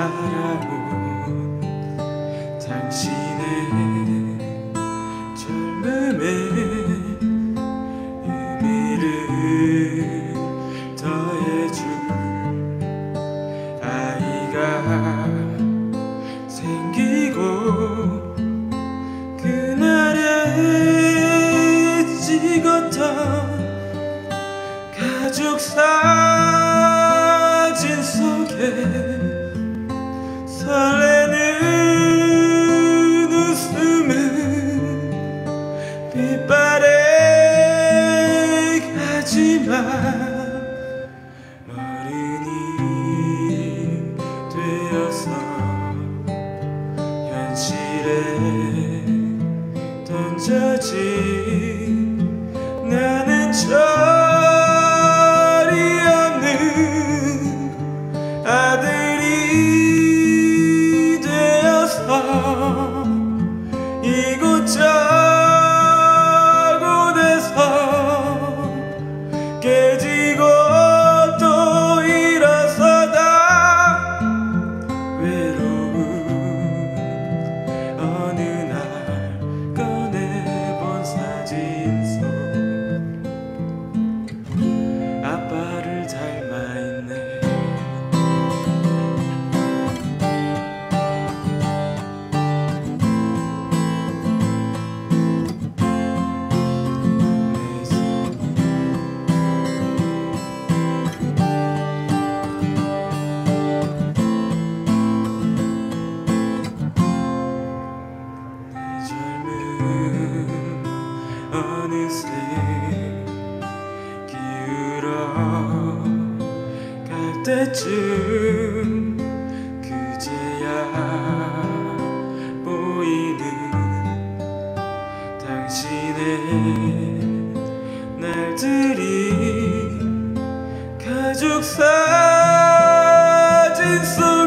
살아온 당신의 젊음의 의미를 더해줄 아이가 생기고 그날에 찍었던 가족사 的记忆 때쯤 그제야 보이는 당신의 날들이 가족 사진 속